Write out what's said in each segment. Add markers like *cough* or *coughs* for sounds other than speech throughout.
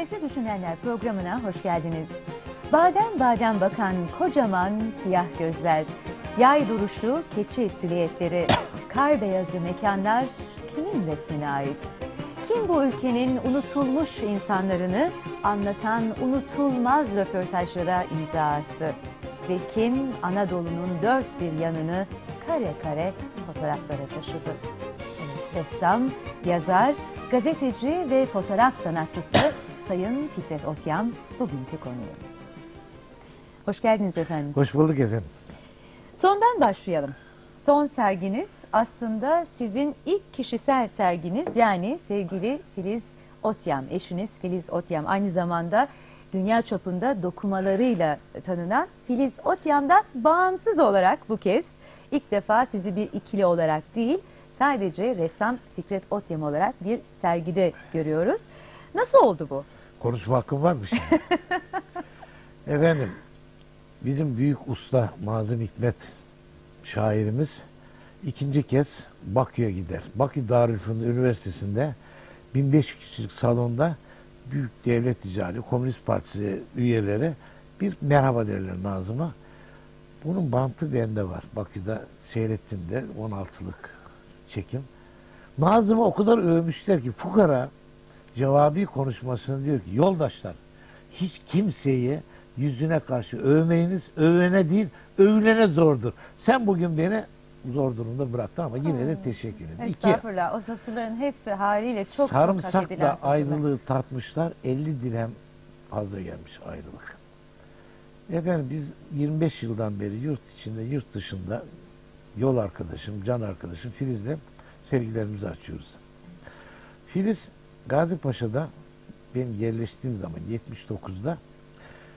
Sesli Düşünenler programına hoş geldiniz. Badem badem bakan kocaman siyah gözler, yay duruşlu keçi silüetleri, *coughs* kar beyazı mekanlar kimin resmine ait? Kim bu ülkenin unutulmuş insanlarını anlatan unutulmaz röportajlara imza attı? Ve kim Anadolu'nun dört bir yanını kare kare fotoğraflara taşıdı? Evet, ressam, yazar, gazeteci ve fotoğraf sanatçısı Sayın Fikret Otyam bugünkü konuğum. Hoş geldiniz efendim. Hoş bulduk efendim. Sondan başlayalım. Son serginiz aslında sizin ilk kişisel serginiz yani sevgili Filiz Otyam, eşiniz Filiz Otyam. Aynı zamanda dünya çapında dokumalarıyla tanınan Filiz Otyam'dan bağımsız olarak bu kez ilk defa sizi bir ikili olarak değil sadece ressam Fikret Otyam olarak bir sergide görüyoruz. Nasıl oldu bu? Konuşma hakkım var mı şimdi? *laughs* efendim, bizim büyük usta Mazım Hikmet şairimiz ikinci kez Bakü'ye gider. Bakü Darülfünun Üniversitesi'nde 1500 kişilik salonda Büyük Devlet Ticari Komünist Partisi üyeleri bir merhaba derler Nazım'a. Bunun bantı bende var. Bakü'de seyrettim de 16'lık çekim. Nazım'ı o kadar övmüşler ki fukara cevabi konuşmasını diyor ki yoldaşlar hiç kimseyi yüzüne karşı övmeyiniz. Övene değil, övülene zordur. Sen bugün beni zor durumda bıraktın ama yine de teşekkür ederim. İki, Estağfurullah. O satırların hepsi haliyle çok çok hak edilen sarımsakla satırlar. ayrılığı tartmışlar. 50 dirhem fazla gelmiş ayrılık. Efendim biz 25 yıldan beri yurt içinde, yurt dışında yol arkadaşım, can arkadaşım Filiz'le sergilerimizi açıyoruz. Filiz Gazi Paşa'da ben yerleştiğim zaman 79'da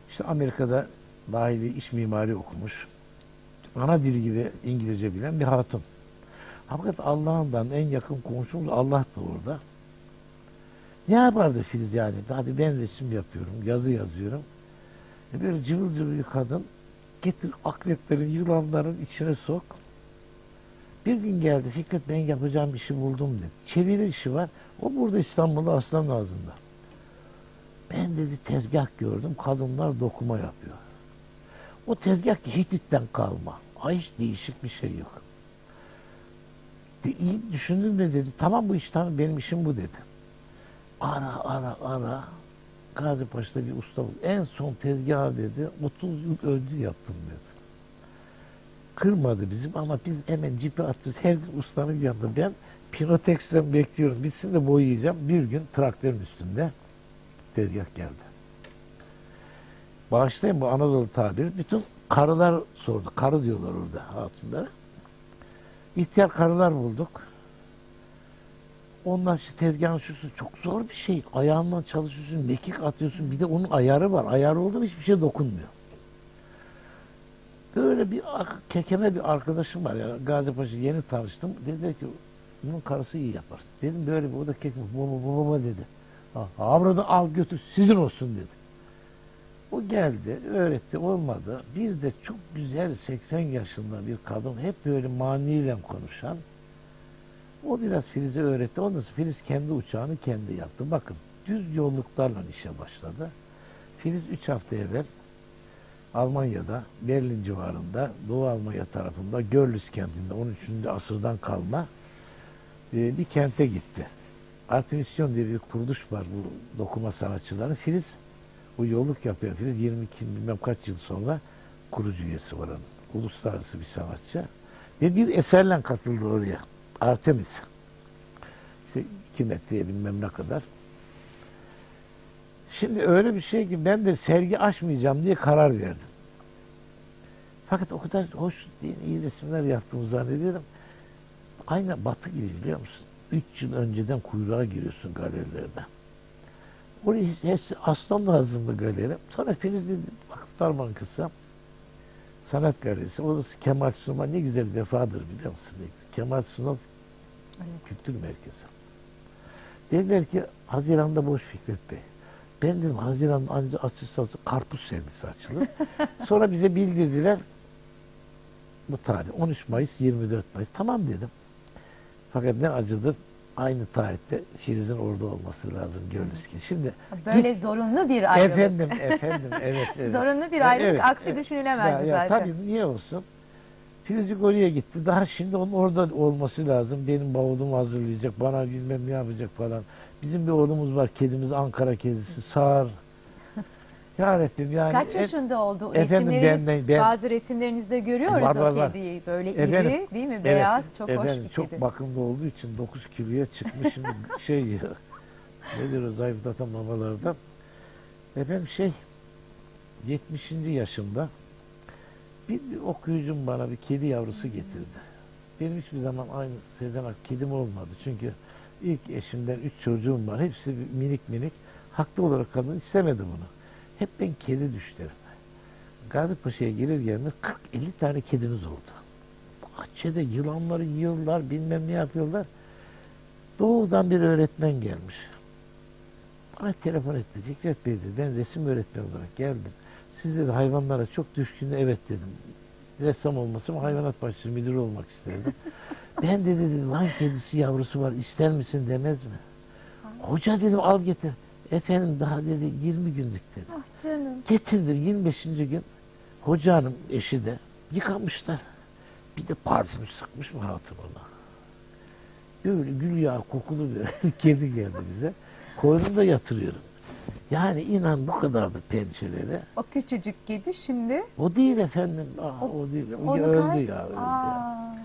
işte Amerika'da dahili iş mimari okumuş. Ana dili gibi İngilizce bilen bir hatun. Fakat Allah'ından en yakın komşumuz Allah da orada. Ne yapardı Filiz yani? Hadi ben resim yapıyorum, yazı yazıyorum. E böyle cıvıl cıvıl bir kadın getir akreplerin, yılanların içine sok. Bir gün geldi Fikret ben yapacağım işi buldum dedi. Çeviri işi var. O burada İstanbul'da Aslan Ağzı'nda. Ben dedi tezgah gördüm. Kadınlar dokuma yapıyor. O tezgah ki Hitit'ten kalma. Ay hiç değişik bir şey yok. De, iyi düşündüm de dedi. Tamam bu iş tamam benim işim bu dedi. Ara ara ara. Gazi Paşa'da bir usta bul. En son tezgahı dedi. 30 yıl öldü yaptım dedi. Kırmadı bizim ama biz hemen cipi atıyoruz. Her ustanın yanında. Ben Pinotex'ten bekliyorum. Bitsin de boyayacağım. Bir gün traktörün üstünde tezgah geldi. Bağışlayın bu Anadolu tabiri. Bütün karılar sordu. Karı diyorlar orada hatunlara. İhtiyar karılar bulduk. Onlar işte tezgahın şusu çok zor bir şey. Ayağınla çalışıyorsun, mekik atıyorsun. Bir de onun ayarı var. Ayarı oldu mu hiçbir şey dokunmuyor. Böyle bir kekeme bir arkadaşım var ya. Gazi Paşa yeni tanıştım. Dediler ki bunun karısı iyi yapar. Dedim böyle o da kekeme. Baba baba dedi. Ha, Avradı al götür sizin olsun dedi. O geldi, öğretti, olmadı. Bir de çok güzel 80 yaşında bir kadın, hep böyle maniyle konuşan. O biraz Filiz'e öğretti. Ondan sonra Filiz kendi uçağını kendi yaptı. Bakın, düz yolluklarla işe başladı. Filiz 3 hafta evvel Almanya'da, Berlin civarında, Doğu Almanya tarafında, Görlitz kentinde 13. asırdan kalma e, bir kente gitti. Artemisyon diye bir kuruluş var bu dokuma sanatçıları. Filiz bu yolluk yapıyor Filiz. 22 bilmem kaç yıl sonra kurucu üyesi var onun. Uluslararası bir sanatçı. Ve bir eserle katıldı oraya. Artemis. İşte 2 metreye bilmem ne kadar. Şimdi öyle bir şey ki ben de sergi açmayacağım diye karar verdim. Fakat o kadar hoş, iyi resimler yaptığımı zannediyorum. Aynı batı gibi biliyor musun? Üç yıl önceden kuyruğa giriyorsun galerilerde. Oraya hepsi Aslan Ağzı'nda galeri. Sonra Filiz dedi, Vakıflar Bankası, Sanat Galerisi. Orası Kemal Sunal ne güzel vefadır biliyor musun? Kemal Sunal Evet. Kültür Merkezi. Dediler ki Haziran'da boş Fikret Bey. Ben dedim Haziran'da ancak açılsa karpuz servisi açılır. *laughs* Sonra bize bildirdiler bu tarih 13 Mayıs 24 Mayıs. Tamam dedim. Fakat ne acıdır aynı tarihte Filiz'in orada olması lazım Gölüskin. Şimdi Böyle zorunlu bir ayrılık. efendim efendim evet evet. *laughs* Zorunlu bir ayrılık evet, aksi evet. düşünülemezdi Ya, ya, zaten. tabii niye olsun? Filizcik oraya gitti. Daha şimdi onun orada olması lazım. Benim bavulumu hazırlayacak. Bana bilmem ne yapacak falan. Bizim bir oğlumuz var. Kedimiz Ankara kedisi. Sağır. Ya Rabbim yani. Kaç e- yaşında oldu? efendim, Resimleriniz, ben- ben- bazı resimlerinizde görüyoruz Var, o var, var. kediyi. Böyle Efendim, iri değil mi? Evet, Beyaz, çok hoş efendim, bir çok kedi. bakımlı olduğu için 9 kiloya çıkmış. Şimdi *laughs* şey nedir o zayıflatan mamalardan. Efendim şey 70. yaşımda bir, bir okuyucum bana bir kedi yavrusu getirdi. Benim hiçbir zaman aynı Sezen Ak kedim olmadı. Çünkü ilk eşimden üç çocuğum var. Hepsi minik minik. Haklı olarak kadın istemedi bunu. Hep ben kedi düşlerim. Gazi Paşa'ya gelir gelmez 40-50 tane kedimiz oldu. Bahçede yılanları yiyorlar, bilmem ne yapıyorlar. Doğudan bir öğretmen gelmiş. Bana telefon etti. Fikret Bey dedi, ben resim öğretmeni olarak geldim. Siz dedi hayvanlara çok düşkün, evet dedim. Ressam olmasam hayvanat bahçesi müdürü olmak isterdim. *laughs* ben de dedi lan kedisi yavrusu var ister misin demez mi? Hoca dedim al getir. Efendim daha dedi 20 günlük dedi. Ah canım. Getirdim 25. gün hoca hanım eşi de yıkamışlar. Bir de parfüm sıkmış mı hatun ona. Böyle gül yağı kokulu bir *laughs* kedi geldi bize. Koynunda yatırıyorum. Yani inan bu kadardı pençeleri. O küçücük kedi şimdi O değil efendim. Aa, o, değil. O öldü kay- ya. Öldü ya.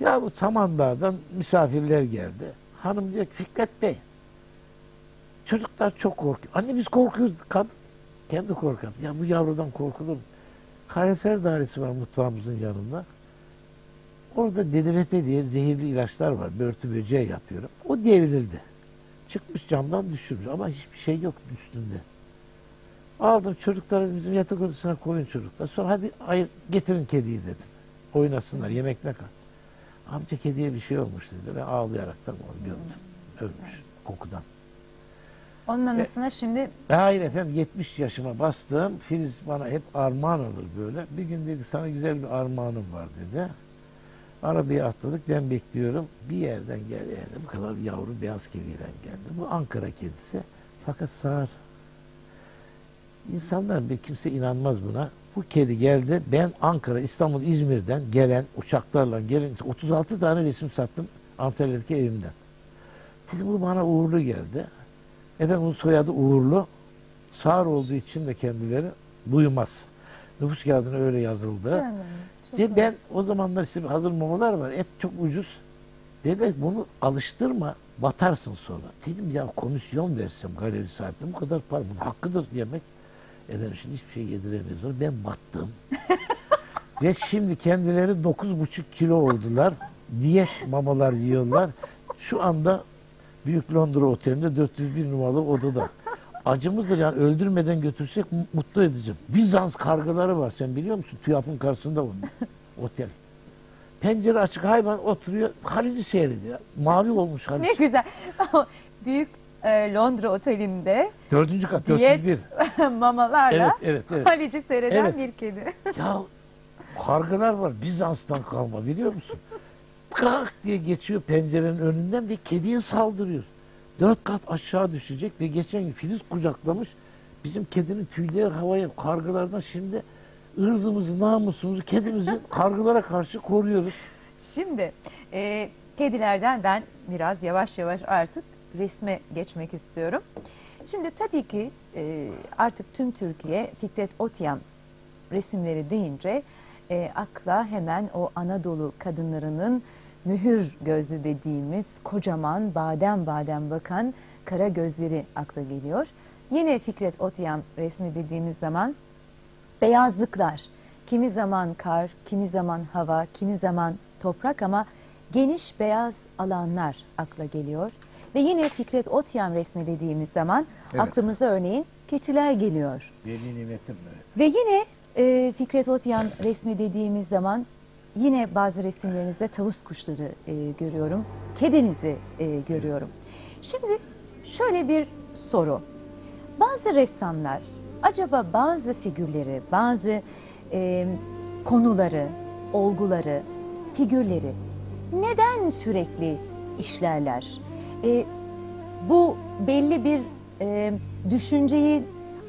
Ya bu Samandağ'dan misafirler geldi. Hanım diyor ki Fikret Bey çocuklar çok korkuyor. Anne biz korkuyoruz. Kadın kendi korkar. Ya bu yavrudan korkulur mu? Kalorifer dairesi var mutfağımızın yanında. Orada DDVP diye zehirli ilaçlar var. Börtü böceği yapıyorum. O devrildi. Çıkmış camdan düşürmüş ama hiçbir şey yok üstünde. Aldım çocukları bizim yatak odasına koyun çocuklar. Sonra hadi ayır, getirin kediyi dedim. Oynasınlar yemekle kal. Amca kediye bir şey olmuş dedi. Ve ağlayaraktan onu gördüm. Ölmüş kokudan. Onun anısına şimdi Ve hayır efendim 70 yaşıma bastım. Filiz bana hep armağan alır böyle. Bir gün dedi sana güzel bir armağanım var dedi. Arabaya atladık ben bekliyorum. Bir yerden geldi yani bu kadar yavru beyaz kediyle geldi. Bu Ankara kedisi. Fakat sağır. İnsanlar bir kimse inanmaz buna. Bu kedi geldi. Ben Ankara, İstanbul, İzmir'den gelen uçaklarla gelen 36 tane resim sattım Antalya'daki evimden. Dedim bu bana uğurlu geldi. Efendim soyadı Uğurlu. Sağır olduğu için de kendileri duymaz. Nüfus kağıdına öyle yazıldı. canım. Ve ben o zamanlar işte hazır mamalar var. Et çok ucuz. Dediler ki, bunu alıştırma batarsın sonra. Dedim ya komisyon versem galeri sahibine bu kadar para. Bunun hakkıdır yemek. Efendim şimdi hiçbir şey yediremiyoruz. Ben battım. *laughs* Ve şimdi kendileri 9,5 kilo oldular. Diyet mamalar yiyorlar. Şu anda Büyük Londra Oteli'nde 401 numaralı odada. Acımızdır yani öldürmeden götürsek mu- mutlu edeceğim. Bizans kargaları var sen biliyor musun? TÜYAP'ın karşısında var. Otel. Pencere açık hayvan oturuyor. Halil'i seyrediyor. Mavi olmuş Halil. Ne güzel. Büyük e, Londra otelinde Dördüncü kat Diyet 401. *laughs* mamalarla Evet evet evet. Halici seyreden Evet. bir kedi. ya kargalar var Bizans'tan kalma biliyor musun? Kalk diye geçiyor pencerenin önünden ve kediye saldırıyor. Dört kat aşağı düşecek ve geçen gün Filiz kucaklamış. Bizim kedinin tüyleri havaya kargalardan şimdi ırzımızı, namusumuzu, kedimizi *laughs* kargalara karşı koruyoruz. Şimdi e, kedilerden ben biraz yavaş yavaş artık resme geçmek istiyorum. Şimdi tabii ki e, artık tüm Türkiye Fikret Otyam resimleri deyince e, akla hemen o Anadolu kadınlarının mühür gözlü dediğimiz kocaman badem badem bakan kara gözleri akla geliyor. Yine Fikret Otyam resmi dediğimiz zaman beyazlıklar. Kimi zaman kar, kimi zaman hava, kimi zaman toprak ama geniş beyaz alanlar akla geliyor. Ve yine Fikret Otyam resmi dediğimiz zaman Evet. aklımıza örneğin keçiler geliyor. Veli nimetim evet. Ve yine e, Fikret Otyam resmi dediğimiz zaman yine bazı resimlerinizde tavus kuşları e, görüyorum. Kedinizi e, görüyorum. Şimdi şöyle bir soru. Bazı ressamlar acaba bazı figürleri, bazı e, konuları, olguları, figürleri neden sürekli işlerler? e, bu belli bir e, düşünceyi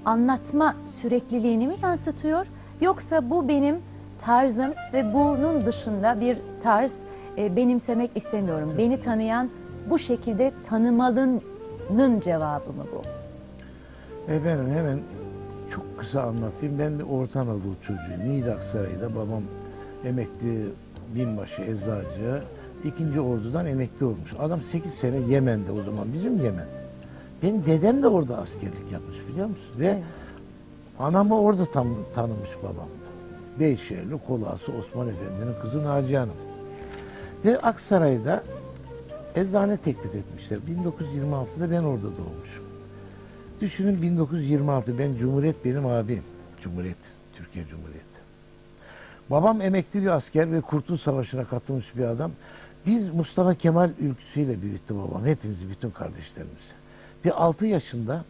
anlatma sürekliliğini mi yansıtıyor? Yoksa bu benim tarzım ve bunun dışında bir tarz e, benimsemek istemiyorum. Beni tanıyan bu şekilde tanımalının cevabı mı bu? Efendim hemen çok kısa anlatayım. Ben bir Orta Anadolu çocuğuyum. Niğde Aksaray'da babam emekli binbaşı eczacı. ikinci ordudan emekli olmuş. Adam 8 sene Yemen'de o zaman. Bizim Yemen. Benim dedem de orada askerlik yapmış biliyor musun? Ve Evet. anamı orada tam, tanımış babam. Beyşehirli Kolası Osman Efendi'nin kızı Naciye Hanım. Ve Aksaray'da eczane teklif etmişler. 1926'da ben orada doğmuşum. Düşünün 1926 ben Cumhuriyet benim abim. Cumhuriyet, Türkiye Cumhuriyeti. Babam emekli bir asker ve Kurtuluş Savaşı'na katılmış bir adam. Biz Mustafa Kemal ülküsüyle büyüttü babam. Hepimizi, bütün kardeşlerimizi. Ve 6 yaşında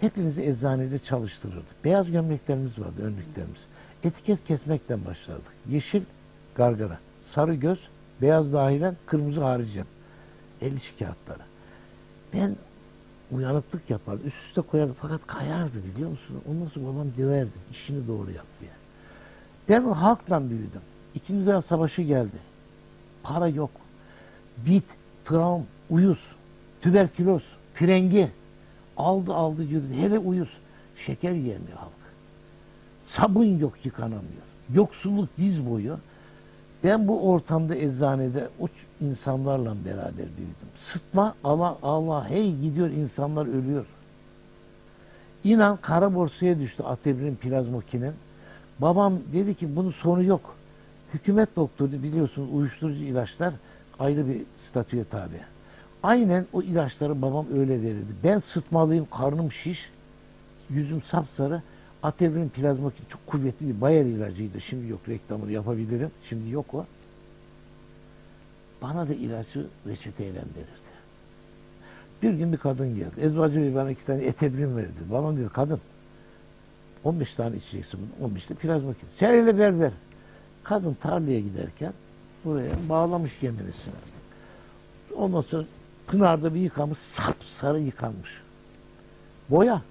hepimizi eczanede çalıştırırdı. Beyaz gömleklerimiz vardı, önlüklerimiz. Etiket kesmekten başlardık. Yeşil gargara, sarı göz, beyaz dahilen, kırmızı haricen. 50 kağıtları. Ben uyanıklık yapardı. Üst üste koyardı fakat kayardı biliyor musun? Ondan sonra babam döverdi. İşini doğru yap diye. Ben o halkla büyüdüm. İkinci Dünya Savaşı geldi. Para yok. Bit, travm, uyuz, tüberküloz, frengi aldı aldı yürüdü. Hele uyuz. Şeker yiyemiyor halk. Sabun yok yıkanamıyor. Yoksulluk diz boyu. Ben bu ortamda eczanede o ç- insanlarla beraber büyüdüm. Sıtma Allah Allah hey gidiyor insanlar ölüyor. İnan kara borsaya düştü Atebrin plazmokinin. Babam dedi ki bunun sonu yok. Hükümet doktoru biliyorsun uyuşturucu ilaçlar ayrı bir statüye tabi. Aynen o ilaçları babam öyle verirdi. Ben sıtmalıyım, karnım şiş, yüzüm sapsarı. Atevrin plazmokin çok kuvvetli bir Bayer ilacıydı. Şimdi yok reklamını yapabilirim. Şimdi yok o. Bana da ilacı reçeteyle verirdi. Bir gün bir kadın geldi. Ezbacı Bey bana iki tane etebrin verdi. Babam dedi kadın 15 tane içeceksin bunu. 15 de plazmokin. Sen hele ver ver. Kadın tarlaya giderken buraya bağlamış yeminisini. Ondan sonra Pınar'da bir yıkamış, sarı yıkanmış. Boya.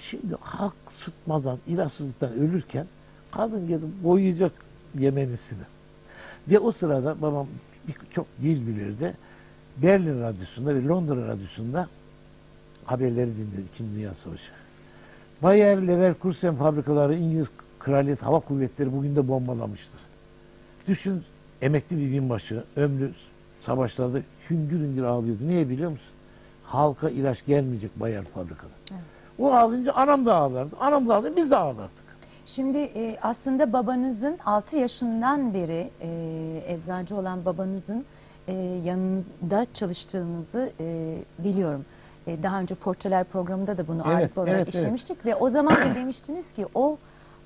Şimdi halk sıtmadan, ilaçsızlıktan ölürken kadın gelip boyayacak yemenisini. Ve o sırada babam bir, çok dil bilirdi. Berlin Radyosu'nda ve Londra Radyosu'nda haberleri dinledi İkinci Dünya Savaşı. Bayer Leverkusen fabrikaları İngiliz Kraliyet Hava Kuvvetleri bugün de bombalamıştır. Düşün emekli bir binbaşı ömrü savaşlarda hüngür hüngür ağlıyordu. Niye biliyor musun? Halka ilaç gelmeyecek Bayer fabrikada. Evet. O ağlayınca anam da ağlardı. Anam da ağlardı biz de ağlardık. Şimdi e, aslında babanızın 6 yaşından beri e, eczacı olan babanızın e, yanında çalıştığınızı e, biliyorum. E, daha önce Portreler programında da bunu Evet, ağırlıklı olarak evet, evet. işlemiştik ve o zaman da demiştiniz ki o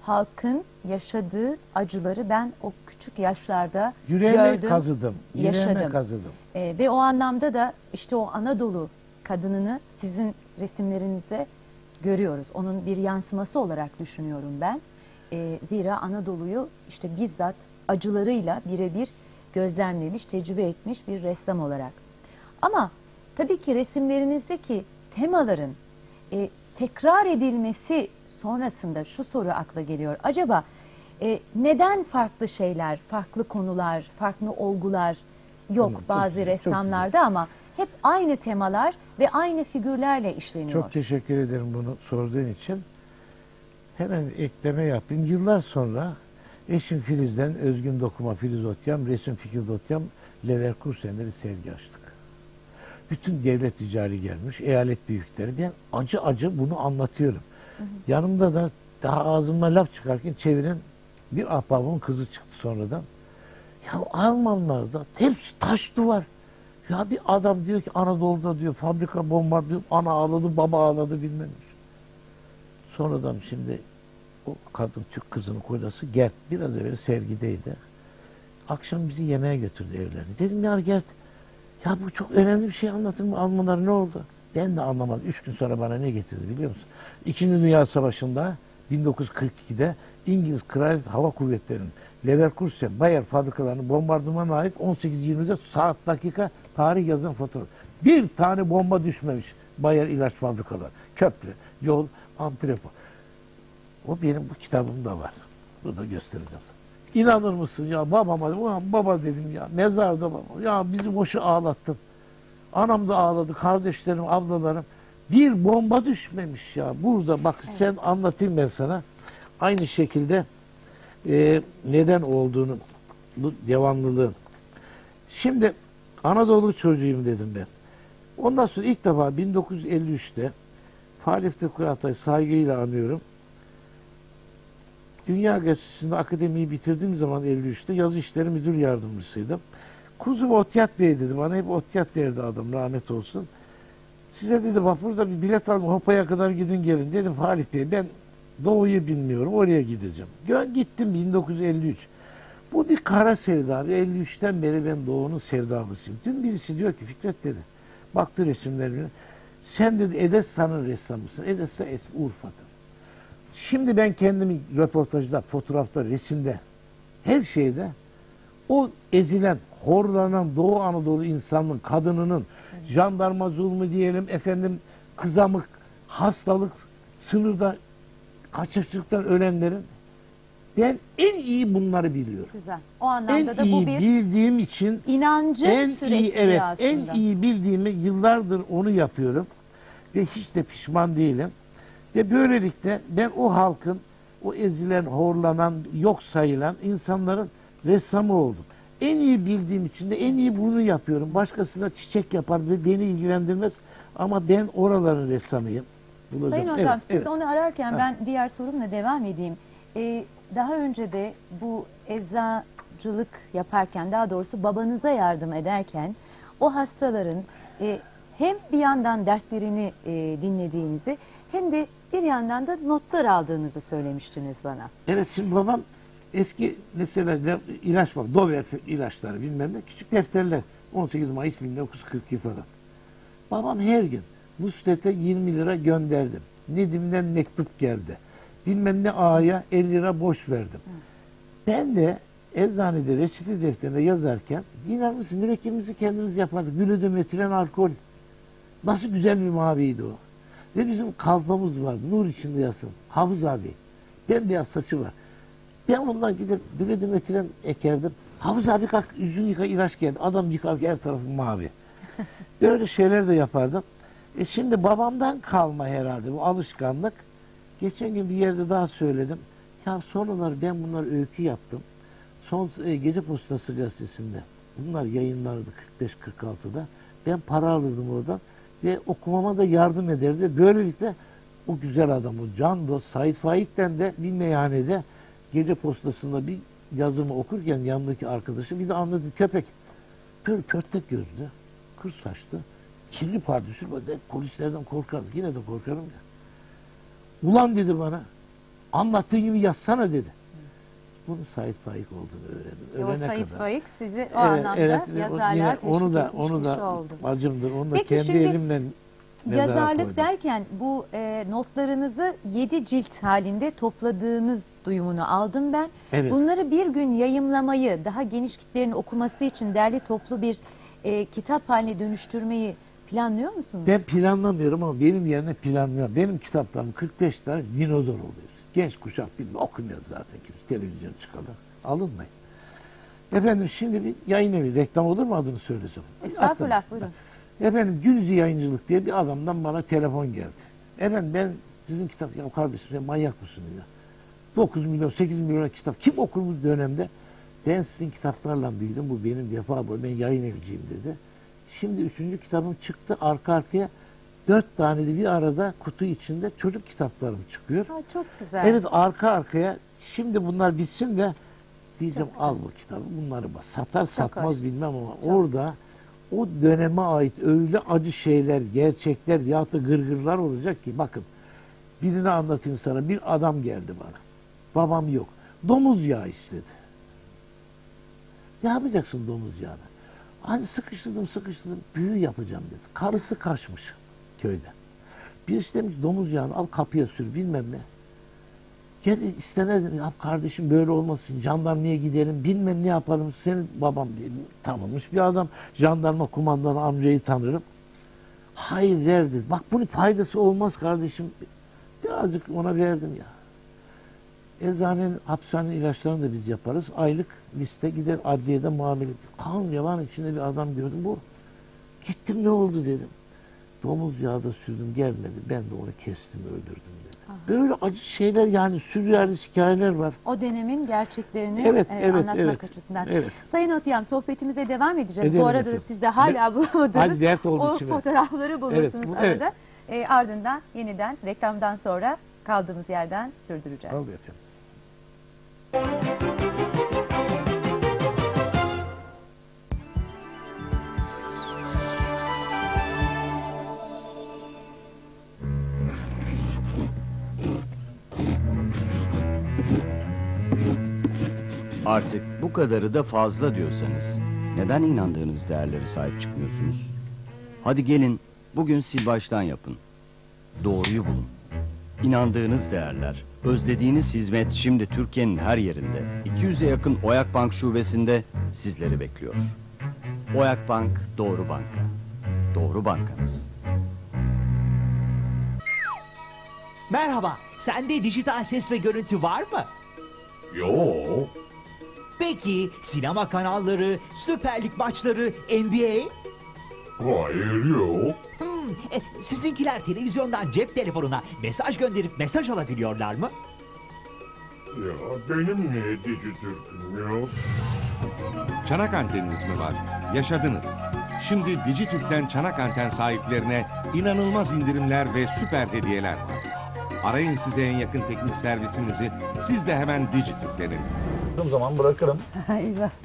halkın yaşadığı acıları ben o küçük yaşlarda Yüreğime gördüm. kazıdım. Yüreğime yaşadım. kazıdım. E, ve o anlamda da işte o Anadolu kadınını sizin resimlerinizde görüyoruz. Onun bir yansıması olarak düşünüyorum ben. E, zira Anadolu'yu işte bizzat acılarıyla birebir gözlemlemiş, tecrübe etmiş bir ressam olarak. Ama tabii ki resimlerinizdeki temaların e, tekrar edilmesi sonrasında şu soru akla geliyor. Acaba e, neden farklı şeyler, farklı konular, farklı olgular yok Hı, çok bazı çok ressamlarda ama hep aynı temalar ve aynı figürlerle işleniyor. Çok teşekkür ederim bunu sorduğun için. Hemen ekleme yapayım. Yıllar sonra eşim Filiz'den Özgün Dokuma Filiz Otyam, Resim Fikir Otyam, Leverkusen'de bir sergi açtık. Bütün devlet ticari gelmiş, eyalet büyükleri. Ben acı acı bunu anlatıyorum. Yanımda da daha ağzımdan laf çıkarken çeviren bir ahbabımın kızı çıktı sonradan. Ya Almanlarda hepsi taş duvar. Ya bir adam diyor ki Anadolu'da diyor fabrika bombardıyor. Ana ağladı, baba ağladı bilmem. Sonradan şimdi o kadın Türk kızının kocası Gert biraz evvel sergideydi. Akşam bizi yemeğe götürdü evlerine. Dedim ya Gert ya bu çok önemli bir şey anlatın mı? Almanlar ne oldu? Ben de anlamadım. Üç gün sonra bana ne getirdi biliyor musun? İkinci Dünya Savaşı'nda 1942'de İngiliz Kraliyet Hava Kuvvetleri'nin Leverkusen, Bayer fabrikalarını bombardımana ait 18-24 saat dakika tarih yazan fotoğraf. Bir tane bomba düşmemiş. Bayer ilaç fabrikaları, köprü, yol, antrepo. O benim bu kitabımda var. Burada göstereceğim sana. İnanır mısın ya babama, ulan baba dedim ya mezarda baba. Ya bizi boşu ağlattın. Anam da ağladı, kardeşlerim, ablalarım. Bir bomba düşmemiş ya. Burada bak sen anlatayım ben sana. Aynı şekilde e, neden olduğunu, bu devamlılığın. Şimdi Anadolu çocuğuyum dedim ben. Ondan sonra ilk defa 1953'te Falif'te Kuratay saygıyla anıyorum. Dünya Gazetesi'nde akademiyi bitirdiğim zaman 53'te yazı işleri müdür yardımcısıydım. Kuzum Otyat Bey dedi bana hep Otyat derdi adam rahmet olsun. Size dedi vapurda bir bilet alın Hopa'ya kadar gidin gelin dedim Falih Bey ben doğuyu bilmiyorum oraya gideceğim. Gittim 1953. Bu bir kara sevda. 53'ten beri ben doğunun sevdalısıyım. Dün birisi diyor ki Fikret dedi. Baktı resimlerine. Sen dedi Edessa'nın ressamısın. Edessa es Urfa'dır. Şimdi ben kendimi röportajda, fotoğrafta, resimde, her şeyde o ezilen, horlanan Doğu Anadolu insanının, kadınının, jandarma zulmü diyelim, efendim kızamık, hastalık, sınırda kaçakçılıktan ölenlerin ben en iyi bunları biliyorum. Güzel. O anlamda En da bu bir bildiğim için inancın en sürekliliği iyi evet aslında. en iyi bildiğimi yıllardır onu yapıyorum ve hiç de pişman değilim. Ve böylelikle ben o halkın o ezilen, horlanan, yok sayılan insanların ressamı oldum. En iyi bildiğim için de en iyi bunu yapıyorum. Başkasına çiçek yapar ve beni ilgilendirmez ama ben oraların ressamıyım. Bulacağım. Sayın Hocam Evet, siz evet. onu ararken Ha. ben diğer sorumla devam edeyim. Ee, daha önce de bu eczacılık yaparken daha doğrusu babanıza yardım ederken o hastaların e, hem bir yandan dertlerini e, dinlediğinizi hem de bir yandan da notlar aldığınızı söylemiştiniz bana. Evet şimdi babam eski mesela ilaç var. Dover ilaçları bilmem ne. Küçük defterler. 18 Mayıs 1942 falan. Babam her gün Nusret'e 20 lira gönderdim. Nedim'den mektup geldi. Bilmem ne ağaya 50 lira borç verdim. Ben de eczanede reçete defterine yazarken inanır mısın mürekkebimizi kendimiz yapardık. Gülüdü metilen alkol. Nasıl güzel bir maviydi o. Ve bizim kalfamız vardı. Nur içinde yasın. Hafız abi. Bembeyaz saçı var. Ben ondan gidip gülüdü metilen ekerdim. Hafız abi kalk yüzünü yıka ilaç geldi. Adam yıkar her tarafı mavi. *laughs* Böyle şeyler de yapardım. E şimdi babamdan kalma herhalde bu alışkanlık. Geçen gün bir yerde daha söyledim. Ya sonralar ben bunlar öykü yaptım. Son e, Gece Postası gazetesinde. Bunlar yayınlanırdı 45-46'da. Ben para alırdım oradan ve okumama da yardım ederdi. Böylelikle o güzel adam, o Can Dost, Said Faik'ten de bir meyhanede Gece Postası'nda bir yazımı okurken yanındaki arkadaşı bir de anladım köpek. Böyle pörtek gözlü, kır saçlı, kirli pardüsü, böyle polislerden korkardık. Yine de korkarım ya. Ulan dedi bana, anlattığın gibi yazsana dedi. Bunun Sait Faik olduğunu öğrendim. O Ölene Sait kadar. Faik sizi o Evet, anlamda evet, ve o- yazarlığa teşvik onu da onu da oldu. acımdır. Onu da Peki kendi şimdi elimle Yazarlık derken bu e, notlarınızı yedi cilt halinde topladığınız duyumunu aldım ben. Evet. Bunları bir gün yayımlamayı, daha geniş kitlerin okuması için derli toplu bir e, kitap haline dönüştürmeyi planlıyor musunuz? Ben planlamıyorum ama benim yerine planlıyor. Benim kitaplarım 45 tane dinozor oluyor. Genç kuşak bilmiyor. Okumuyor zaten kimse. Televizyon çıkalı. Alınmayın. Efendim şimdi bir yayın evi reklam olur mu adını söylesem? Estağfurullah Aklım- buyurun. Efendim Gülüzü Yayıncılık diye bir adamdan bana telefon geldi. Efendim ben sizin kitap ya kardeşim sen manyak mısın ya? 9 milyon 8 milyon kitap kim okur bu dönemde? Ben sizin kitaplarla büyüdüm bu benim vefa bu ben yayın evciyim dedi. Şimdi üçüncü kitabım çıktı arka arkaya dört tane de bir arada kutu içinde çocuk kitaplarım çıkıyor. Ha, çok güzel. Evet arka arkaya şimdi bunlar bitsin de diyeceğim al bu kitabı bunları bas. Satar satmaz hoş. bilmem ama Çok. orada o döneme ait öyle acı şeyler, gerçekler ya da gırgırlar olacak ki bakın birini anlatayım sana. Bir adam geldi bana. Babam yok. Domuz yağı istedi. Ne yapacaksın domuz yağını? Hani sıkıştırdım sıkıştırdım büyü yapacağım dedi. Karısı kaçmış köyde. Birisi demiş domuz yağını al kapıya sür bilmem ne. Gel istemez ya kardeşim böyle olmasın jandarmaya gidelim bilmem ne yapalım senin babam diye tanınmış bir adam jandarma kumandanı amcayı tanırım Hayır verdi. Bak bunun faydası olmaz kardeşim. Birazcık ona verdim ya. Eczanenin, hapishanenin ilaçlarını da biz yaparız. Aylık liste gider adliyede muamele. Kan yavan içinde bir adam gördüm. Bu gittim ne oldu dedim. Domuz yağı da sürdüm gelmedi. Ben de onu kestim öldürdüm dedi. Böyle acı şeyler yani sürrealist hikayeler var. O dönemin gerçeklerini Evet, e, evet, anlatmak evet. açısından. Evet. Sayın Otiyam sohbetimize devam edeceğiz. Edelim Bu arada da efendim. siz de hala. Hadi dert oldu o içime. fotoğrafları bulursunuz bu- arada. evet. E, ardından yeniden reklamdan sonra kaldığımız yerden sürdüreceğiz. Al efendim. Artık bu kadarı da fazla diyorsanız neden inandığınız değerlere sahip çıkmıyorsunuz? Hadi gelin bugün sil baştan yapın. Doğruyu bulun. İnandığınız değerler, özlediğiniz hizmet şimdi Türkiye'nin her yerinde 200'e yakın Oyak Bank şubesinde sizleri bekliyor. Oyak Bank doğru banka. Doğru bankanız. Merhaba, sende dijital ses ve görüntü var mı? Yo. Peki sinema kanalları, Süper Lig maçları, NBA? Hayır yok. Hmm, e, sizinkiler televizyondan cep telefonuna mesaj gönderip mesaj alabiliyorlar mı? Ya benim niye Dijitürk'üm yok? Çanak anteniniz mi var? Yaşadınız. Şimdi Dijitürk'ten çanak anten sahiplerine inanılmaz indirimler ve süper hediyeler var. Arayın size en yakın teknik servisimizi. Siz de hemen Dijitürk'lenin. Zaman bırakırım. *laughs*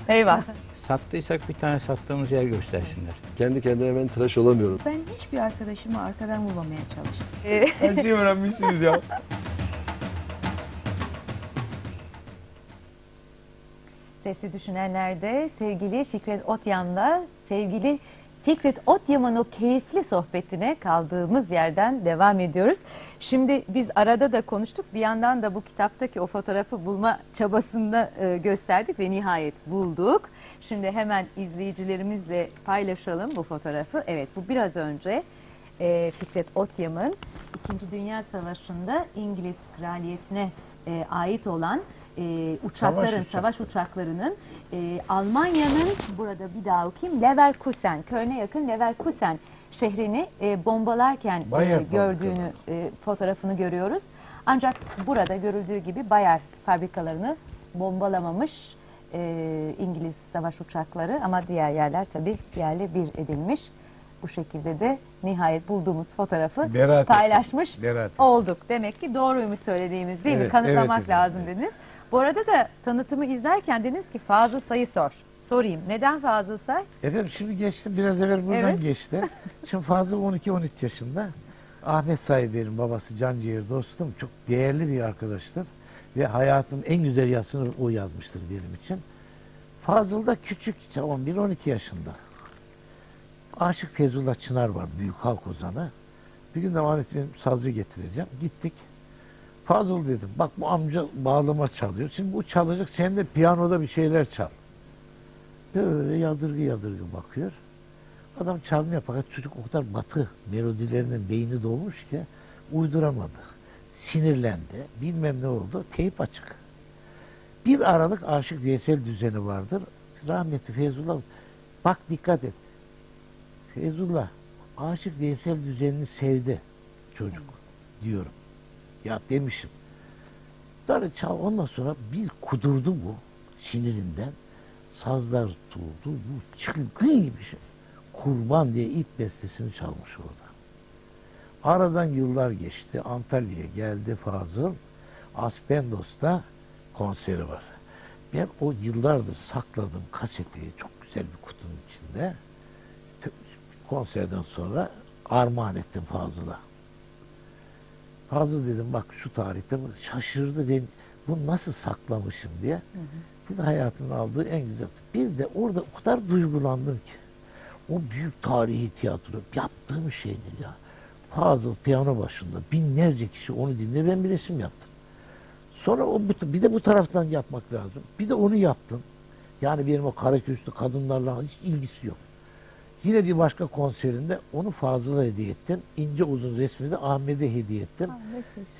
Eyvah. Sattıysak bir tane sattığımız yer göstersinler. Kendi kendime ben tıraş olamıyorum. Ben hiçbir arkadaşımı arkadan vurmamaya çalıştım. *laughs* E, Her şeyi öğrenmişsiniz ya. Sesli Düşünenler'de sevgili Fikret Otyam'la sevgili Fikret Otyam'ın o keyifli sohbetine kaldığımız yerden devam ediyoruz. Şimdi biz arada da konuştuk bir yandan da bu kitaptaki o fotoğrafı bulma çabasında e, gösterdik ve nihayet bulduk. Şimdi hemen izleyicilerimizle paylaşalım bu fotoğrafı. Evet bu biraz önce e, Fikret Otyam'ın İkinci Dünya Savaşı'nda İngiliz kraliyetine e, ait olan e, uçakların, uçakları. savaş uçaklarının e, Almanya'nın burada bir daha okuyayım Leverkusen, Köln'e yakın Leverkusen şehrini e, bombalarken e, gördüğünü e, fotoğrafını görüyoruz. Ancak burada görüldüğü gibi Bayer fabrikalarını bombalamamış e, İngiliz savaş uçakları ama diğer yerler tabii yerle bir edilmiş. Bu şekilde de nihayet bulduğumuz fotoğrafı ettik. paylaşmış ettik. olduk. Demek ki doğruymuş söylediğimiz değil mi? Evet, Kanıtlamak evet, lazım evet. dediniz. Bu arada da tanıtımı izlerken dediniz ki Fazıl Say'ı sor. Sorayım. Neden Fazıl Say? Efendim şimdi geçtim biraz evvel buradan Evet. geçti. *laughs* Şimdi fazla 12-13 yaşında. Ahmet Say benim babası Canciğer dostum. Çok değerli bir arkadaştır. Ve hayatın en güzel yazısını o yazmıştır benim için. Fazıl da küçük işte 11-12 yaşında. Aşık Fezullah Çınar var büyük halk ozanı. Bir gün de Ahmet benim sazı getireceğim. Gittik. Fazıl dedim bak bu amca bağlama çalıyor. Şimdi bu çalacak sen de piyanoda bir şeyler çal. Böyle yadırgı yadırgı bakıyor. Adam çalmıyor fakat çocuk o kadar batı melodilerinin beyni dolmuş ki uyduramadı. Sinirlendi. Bilmem ne oldu. Teyp açık. Bir aralık aşık Veysel düzeni vardır. Rahmetli Feyzullah bak dikkat et. Feyzullah aşık Veysel düzenini sevdi çocuk diyorum. Ya demişim. Darı çal ondan sonra bir kudurdu bu sinirinden. Sazlar tutuldu. Bu çılgın gibi şey. Kurban diye ilk bestesini çalmış orada. Aradan yıllar geçti. Antalya'ya geldi Fazıl. Aspendos'ta konseri var. Ben o yıllardır sakladığım kaseti çok güzel bir kutunun içinde konserden sonra armağan ettim Fazıl'a. Fazıl dedim bak şu tarihte şaşırdı ben bunu nasıl saklamışım diye. Bir de hayatının aldığı en güzel. Bir de orada o kadar duygulandım ki. O büyük tarihi tiyatro yaptığım şeydir ya. Fazıl piyano başında binlerce kişi onu dinle ben bir resim yaptım. Sonra o bir de bu taraftan yapmak lazım. Bir de onu yaptım. Yani benim o kara gözlü kadınlarla hiç ilgisi yok. Yine bir başka konserinde onu Fazıl'a hediye ettim. İnce uzun resmi de Ahmet'e hediye ettim.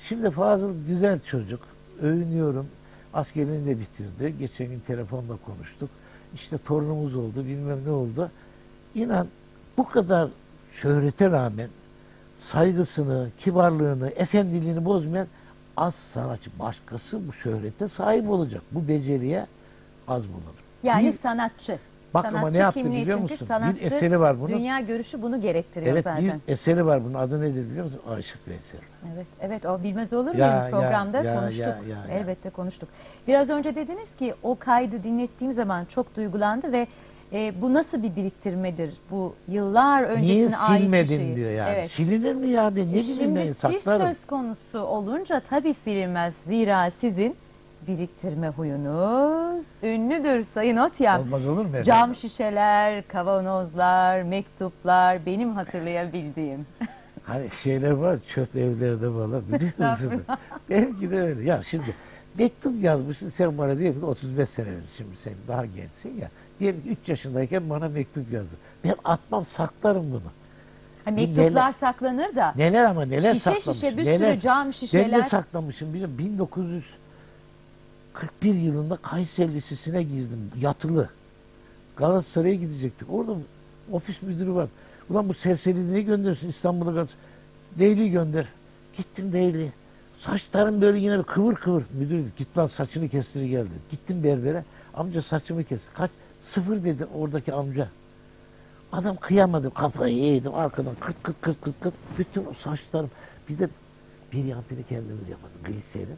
Şimdi Fazıl güzel çocuk. Övünüyorum. Askerini de bitirdi. Geçen gün telefonla konuştuk. İşte torunumuz oldu, bilmem ne oldu. İnan bu kadar şöhrete rağmen saygısını, kibarlığını, efendiliğini bozmayan az sanatçı. Başkası bu şöhrete sahip olacak. Bu beceriye az bulunur. Yani Bir- sanatçı. Bak ama sanatçı ne yaptı biliyor çünkü musun? sanatçı, Bir eseri var bunun. Dünya görüşü bunu gerektiriyor Evet zaten. bir eseri var bunun. Adı nedir biliyor musun? Aşık Veysel. Evet, evet o bilmez olur muyum? ya, Programda ya, konuştuk. ya, ya, ya. Elbette konuştuk. Biraz önce dediniz ki o kaydı dinlettiğim zaman çok duygulandı ve e, bu nasıl bir biriktirmedir? Bu yıllar öncesine Niye ait bir silmedin şey. diyor yani. Evet. Silinir mi ya? Ben ne E bileyim Şimdi siz saklarım. söz konusu olunca tabii silinmez. Zira sizin biriktirme huyunuz ünlüdür Sayın Otyam. Olmaz olur mu efendim? Cam şişeler, kavanozlar, mektuplar benim hatırlayabildiğim. *laughs* Hani şeyler var çöp evlerde falan biliyor? Belki de öyle. Ya şimdi mektup yazmışsın sen bana diyelim ki 35 sene önce şimdi sen daha gençsin ya. Diyelim ki 3 yaşındayken bana mektup yazdı. Ben atmam saklarım bunu. Ha, mektuplar neler- saklanır da. Neler ama neler Şişe saklamışım. şişe bir neler, sürü cam Ben şişeler. de saklamışım biliyor musun? 1941 yılında Kayseri Lisesi'ne girdim. Yatılı. Galatasaray'a gidecektik. Orada ofis müdürü var. Ulan bu serseri niye göndersin İstanbul'a Galatasaray? Deyli gönder. Gittim Deyli. Saçlarım böyle yine kıvır kıvır. Müdür dedi git lan saçını kestir geldi. Gittim berbere. Amca saçımı kes. Kaç? Sıfır dedi oradaki amca. Adam kıyamadım. Kafayı yedim arkadan. Kırt kırt kırt kırt kırt. Bütün o saçlarım. Bir de bir yantini kendimiz yapardık. Gliserin,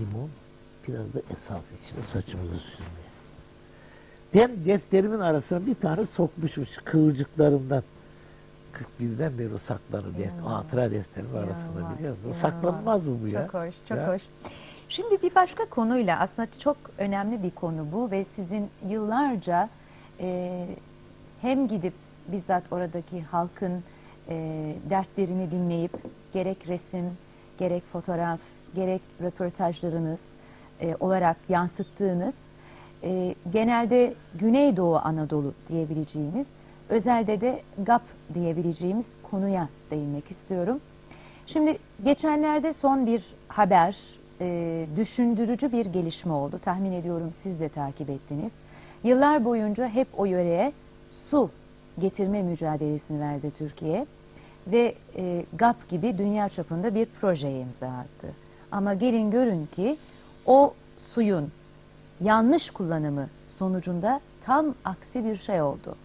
limon, biraz da esans içinde saçımızı sürmeye. Ben defterimin arasına bir tane sokmuşum şu kıvırcıklarımdan. 41'den beri o sakları defter, hatıra defterimin arasında biliyor musun? Saklanmaz mı bu ya? Çok hoş, çok Ya. hoş. Şimdi bir başka konuyla aslında çok önemli bir konu bu ve sizin yıllarca e, hem gidip bizzat oradaki halkın e, dertlerini dinleyip gerek resim, gerek fotoğraf, gerek röportajlarınız e, olarak yansıttığınız e, genelde Güneydoğu Anadolu diyebileceğimiz, özelde de GAP diyebileceğimiz konuya değinmek istiyorum. Şimdi geçenlerde son bir haber, e, düşündürücü bir gelişme oldu. Tahmin ediyorum siz de takip ettiniz. Yıllar boyunca hep o yöreye su getirme mücadelesini verdi Türkiye. Ve e, GAP gibi dünya çapında bir projeye imza attı. Ama gelin görün ki o suyun yanlış kullanımı sonucunda tam aksi bir şey oldu.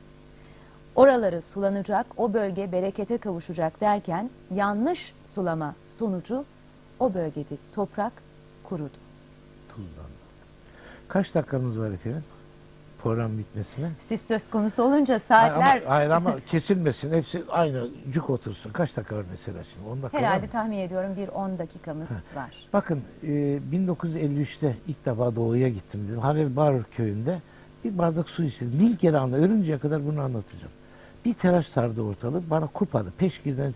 Oraları sulanacak, o bölge berekete kavuşacak derken yanlış sulama sonucu o bölgede toprak kurudu. Tuzlandı. Kaç dakikamız var efendim? Program bitmesine. Siz söz konusu olunca Hayır saatler ama, hayır ama *laughs* kesilmesin. Hepsi aynı cuk otursun. Kaç dakika var mesela şimdi? 10 dakika herhalde tahmin ediyorum bir 10 dakikamız var. Bakın e, 1953'te ilk defa doğuya gittim dedim. Halil Bağır köyünde bir bardak su istedim. Bin kere anla. Ölünceye kadar bunu anlatacağım. Bir telaş sardı ortalığı. Bana kupadı. Peşkirden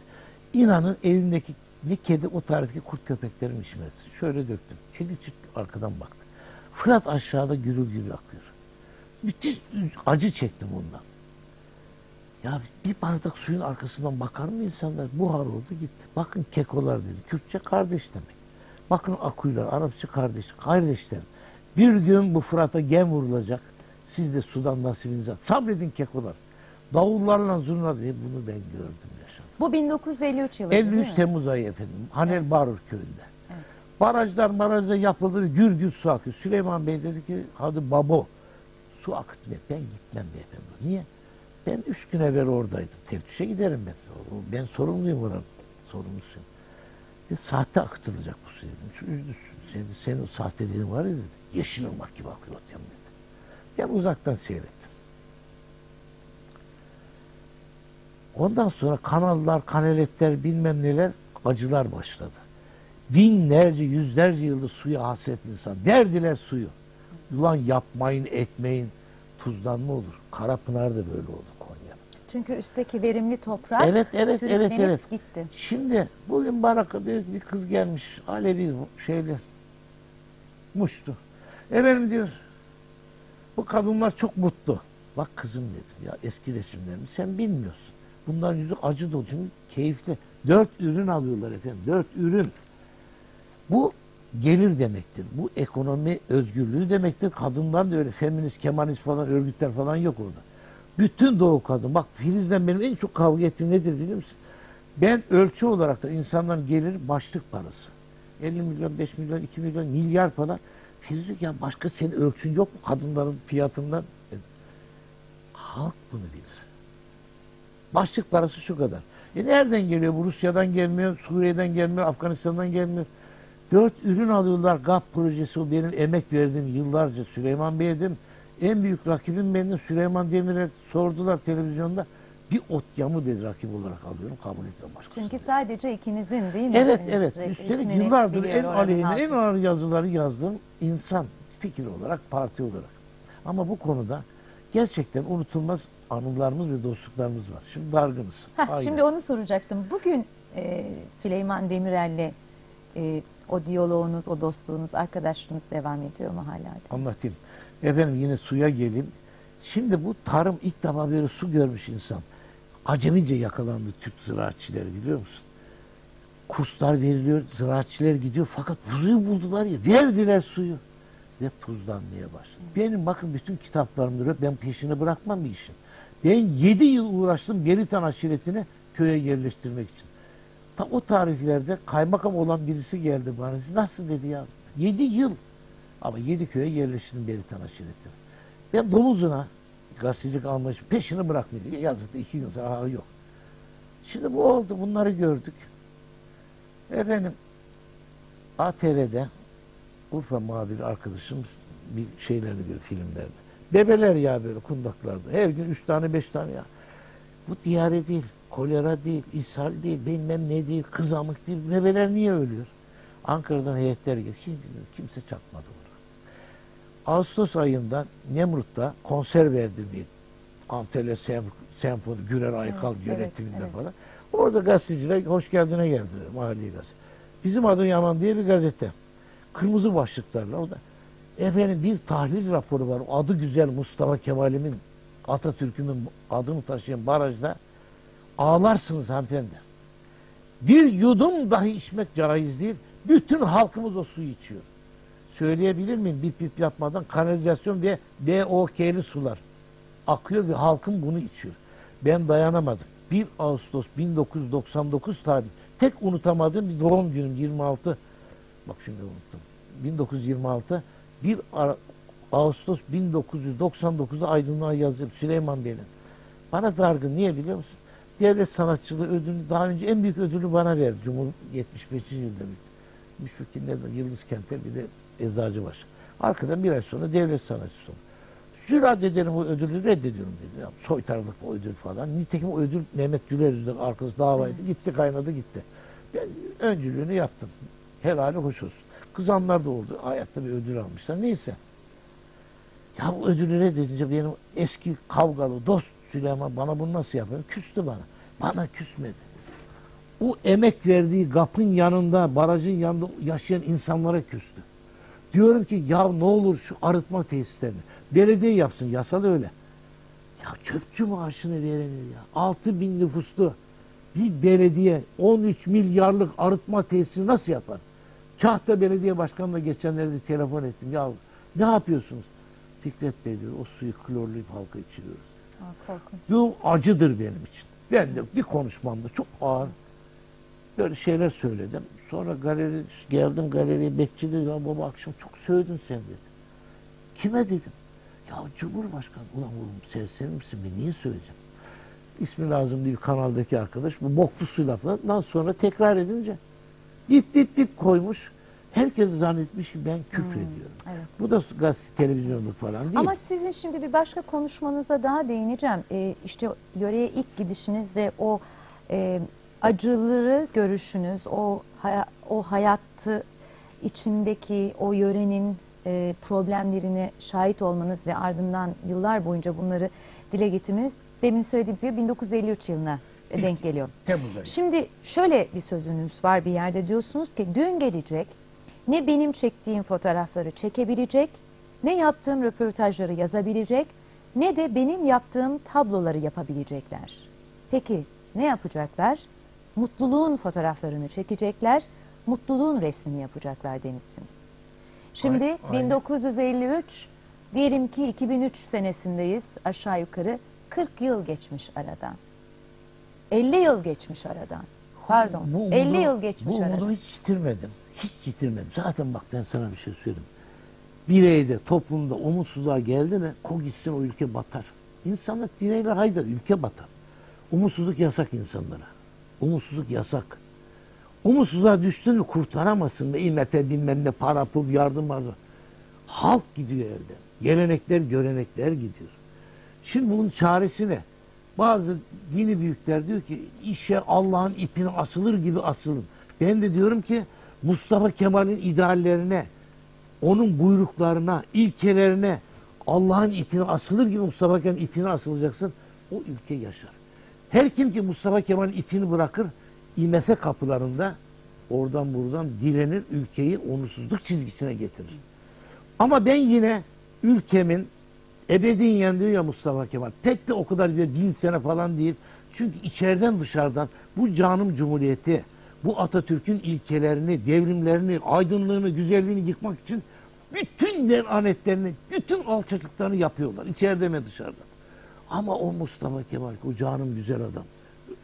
inanın evimdeki ne kedi o tarihteki kurt köpeklerim içmez. Şöyle döktüm. Eli çıktı arkadan baktı. Fırat aşağıda gürül gürül akıyor. Müthiş acı çektim ondan. Ya bir bardak suyun arkasından bakar mı insanlar? Buhar oldu gitti. Bakın kekolar dedi. Kürtçe kardeş demek. Bakın akuylar, Arapça kardeş. Kardeşlerim. Bir gün bu Fırat'a gem vurulacak. Siz de sudan nasibinizi al. Sabredin kekolar. Davullarla zurna diye bunu ben gördüm yaşadım. Bu 1953 yılı değil 53 mi? Temmuz ayı efendim. Hanel Barur köyünde. Barajlar barajlar yapıldı. Gür gür su akıyor. Süleyman Bey dedi ki hadi babo su akıtmaya. Ben gitmem beyefendi. Niye? Ben üç gün evvel oradaydım. Teftişe giderim ben. Ben sorumluyum oranın. Sorumlusuyum. Dedi, sahte akıtılacak bu su dedim. Şu üzdü. Senin, sahteliğin var ya dedi. Yeşil ırmak gibi akıyor dedi. Ben uzaktan seyrettim. Ondan sonra kanallar, kanaletler bilmem neler acılar başladı. Binlerce, yüzlerce yıldır suya hasret insan. Verdiler suyu. Ulan yapmayın, etmeyin. Tuzlanma olur. Karapınar da böyle oldu Konya'nın. Çünkü üstteki verimli toprak Evet, evet, evet, evet. gitti. Şimdi bugün Baraka'da bir kız gelmiş. Alevi bu şeyler. Muştu. Efendim diyor. Bu kadınlar çok mutlu. Bak kızım dedim ya eski resimlerini sen bilmiyorsun. Bunların yüzü acı dolu çünkü keyifli. Dört ürün alıyorlar efendim. Dört ürün. Bu gelir demektir. Bu ekonomi özgürlüğü demektir. Kadınlar da öyle feminist, kemalist falan örgütler falan yok orada. Bütün doğu kadın. Bak Filiz'den benim en çok kavga ettiğim nedir biliyor musun? Ben ölçü olarak da insanların geliri başlık parası. 50 milyon, 5 milyon, 2 milyon, milyar falan. Filiz diyor ya başka senin ölçün yok mu kadınların fiyatından? Halk bunu bilir. Başlık parası şu kadar. E nereden geliyor? Bu Rusya'dan gelmiyor, Suriye'den gelmiyor, Afganistan'dan gelmiyor. Dört ürün alıyorlar. GAP projesi o benim emek verdiğim yıllarca Süleyman Bey dedim. En büyük rakibim benim Süleyman Demirel sordular televizyonda. Bir ot yamu dedi rakip olarak alıyorum. Kabul etmem başkası. Çünkü sadece ikinizin değil mi? Evet Sizin evet. Üstelik yıllardır en aleyhine, en ağır yazıları yazdığım insan. Fikir olarak, parti olarak. Ama bu konuda gerçekten unutulmaz anılarımız ve dostluklarımız var. Şimdi dargınız. Heh, Aynen. şimdi onu soracaktım. Bugün e, Süleyman Demirel'le e, o diyaloğunuz, o dostluğunuz, arkadaşlığınız devam ediyor mu hala? Anlatayım. Efendim yine suya geleyim. Şimdi bu tarım ilk defa böyle su görmüş insan. Acemice yakalandı Türk ziraatçileri biliyor musun? Kurslar veriliyor, ziraatçiler gidiyor fakat suyu buldular ya, verdiler suyu. Ve tuzlanmaya başladı. Benim bakın bütün kitaplarımda ben peşini bırakmam bir işin. Ben yedi yıl uğraştım Beritan aşiretini köye yerleştirmek için. Ta o tarihlerde kaymakam olan birisi geldi bana. Nasıl dedi ya? Yedi yıl. Ama yedi köye yerleştirdim Beritan aşiretini. Ben domuzuna gazetecilik almış peşini bırakmıyor. Yazıkta iki gün sonra "Aa, yok. Şimdi bu oldu. Bunları gördük. Efendim ATV'de Urfa muhabiri arkadaşım bir şeylerini bir filmlerde. Bebeler ya böyle kundaklarda. Her gün üç tane beş tane ya. Bu diyare değil, kolera değil, ishal değil, bilmem ne değil, kızamık değil. Bebeler niye ölüyor? Ankara'dan heyetler geldi. Bilir, kimse çakmadı bunu. Ağustos ayında Nemrut'ta konser verdi bir Antalya Senf Senfoni, Gürer Aykal Evet, yönetiminde evet, falan. Orada gazeteciler hoş geldine geldiler mahalli gazete. Bizim adı Yaman diye bir gazete. Kırmızı başlıklarla o da. Efendim bir tahlil raporu var. Adı güzel Mustafa Kemal'imin Atatürk'ümün adını taşıyan barajda ağlarsınız hanımefendi. Bir yudum dahi içmek caiz değil. Bütün halkımız o suyu içiyor. Söyleyebilir miyim? Bip bip yapmadan kanalizasyon ve BOK'li sular akıyor ve halkım bunu içiyor. Ben dayanamadım. 1 Ağustos 1999 tarih tek unutamadığım bir doğum günüm 26 bak şimdi unuttum. 1926 1 Ara- Ağustos 1999'da aydınlığa yazdım Süleyman Bey'in. Bana dargın. Niye biliyor musun? Devlet sanatçılığı ödülünü daha önce en büyük ödülü bana verdi. Cumhur 75. yılda bir. Müşfikirlerden Yıldız Kenter bir de Eczacıbaşı. Arkadan bir ay sonra devlet sanatçısı oldu. Sürat ederim o ödülü reddediyorum dedi. Ya, soytarılık o ödül falan. Nitekim o ödül Mehmet Güler yüzünden arkası davaydı. Gitti kaynadı gitti. Ben öncülüğünü yaptım. Helali hoş olsun. Kızanlar da oldu. Hayatta bir ödül almışlar. Neyse. Ya bu ödülü reddedince benim eski kavgalı dost Süleyman bana bunu nasıl yapıyor? Küstü bana. Bana küsmedi. O emek verdiği GAP'ın yanında, barajın yanında yaşayan insanlara küstü. Diyorum ki ya ne olur şu arıtma tesislerini belediye yapsın. Yasal öyle. Ya çöpçü maaşını verenir ya. 6 bin nüfuslu bir belediye 13 milyarlık arıtma tesisi nasıl yapar? Kahta belediye başkanına geçenlerde telefon ettim. Ya ne yapıyorsunuz? Fikret Bey diyor o suyu klorlayıp halka içiriyoruz. Aa, korkunç. Bu acıdır benim için. Ben de bir konuşmamda çok ağır böyle şeyler söyledim. Sonra galeri geldim galeriye bekçi dedi ya baba akşam çok söyledin sen dedi. Kime dedim? Ya Cumhurbaşkanı ulan oğlum serseri misin ben niye söyleyeceğim? İsmi lazım değil kanaldaki arkadaş bu boklu su lafından sonra tekrar edince dit dit dit koymuş. Herkes zannetmiş ki ben küfür ediyorum. evet. Bu da gazete televizyonluk falan değil. Ama sizin şimdi bir başka konuşmanıza daha değineceğim. Ee, işte yöreye ilk gidişiniz ve o e, acıları görüşünüz, o haya- o hayatı içindeki o yörenin e, problemlerine şahit olmanız ve ardından yıllar boyunca bunları dile getirmeniz demin söylediğimiz gibi 1953 yılına denk geliyor. Temmuz ayı. Şimdi şöyle bir sözünüz var bir yerde diyorsunuz ki dün gelecek ne benim çektiğim fotoğrafları çekebilecek ne yaptığım röportajları yazabilecek ne de benim yaptığım tabloları yapabilecekler. Peki ne yapacaklar? Mutluluğun fotoğraflarını çekecekler, mutluluğun resmini yapacaklar demişsiniz. Şimdi Ay- aynen. 1953, diyelim ki 2003 senesindeyiz aşağı yukarı 40 yıl geçmiş aradan. 50 yıl geçmiş aradan. Pardon, Bu 50 umudu- yıl geçmiş Bu aradan. umudu hiç yitirmedim. Hiç yitirmedim. Zaten bak ben sana bir şey söyleyeyim. Bireyde, toplumda umutsuzluğa geldi mi o gitsin o ülke batar. İnsanlık bireyler haydar, ülke batar. Umutsuzluk yasak insanlara. Umutsuzluk yasak. Umutsuzluğa düştün mü kurtaramazsın. İMF bilmem ne para pul yardım var. Halk gidiyor evde. Gelenekler görenekler gidiyor. Şimdi bunun çaresi ne? Bazı dini büyükler diyor ki işe Allah'ın ipine asılır gibi asılın. Ben de diyorum ki Mustafa Kemal'in ideallerine, onun buyruklarına, ilkelerine Allah'ın ipine asılır gibi Mustafa Kemal'in ipine asılacaksın. O ülke yaşar. Her kim ki Mustafa Kemal'in ipini bırakır IMF kapılarında oradan buradan direnir ülkeyi onursuzluk çizgisine getirir. Ama ben yine ülkemin ebediyen diyor ya Mustafa Kemal. Pek de o kadar diyor bin sene falan değil. Çünkü içeriden dışarıdan bu canım cumhuriyeti, bu Atatürk'ün ilkelerini, devrimlerini, aydınlığını, güzelliğini yıkmak için bütün lanetlerini, bütün alçaklıklarını yapıyorlar. İçeride mi dışarıda. Ama o Mustafa Kemal, o canım güzel adam